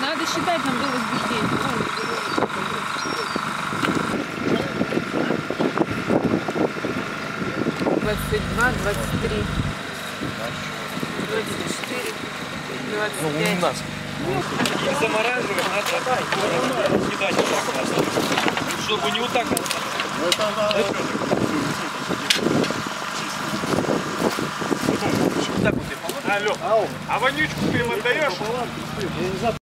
Надо считать нам до возбуждения. Двадцать два, двадцать три, двадцать четыре, двадцать пять. Не замораживать, надо кидать вот так вот. Чтобы не вот так вот. Вот так вот. Алло. А вонючку ты им отдаешь?